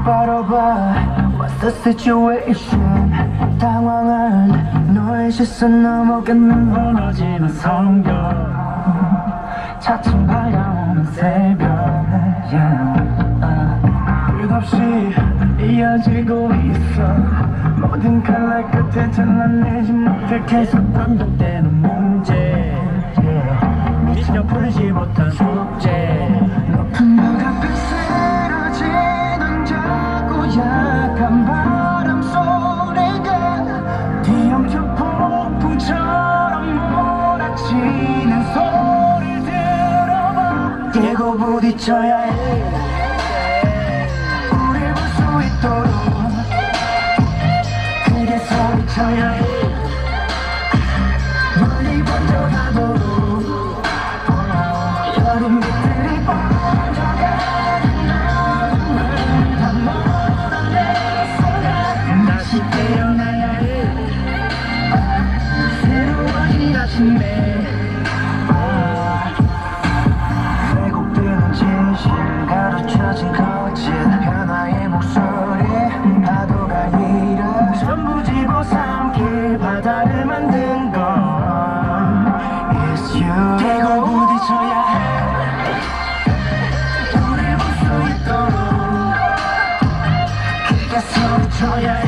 똑바로 봐. What's the situation? 당황한 너의 시선 넘어가는 무너지는 성벽 차츰 밝아오는 새벽 yeah. 끝없이 이어지고 있어. 모든 칼날 끝에 잘라내지 못해 계속 반복되는 문제. Yeah. 미처 풀지 못한 숙제. 높은 몰아치는 소리를 들어봐. 깨고 부딪혀야 해. 우릴 볼수 있도록. 크게 소리쳐야 해 바다를 만든 건 It's you. 대고 부딪혀야 우릴 볼수 있도록 부딪혀 부쳐야 해.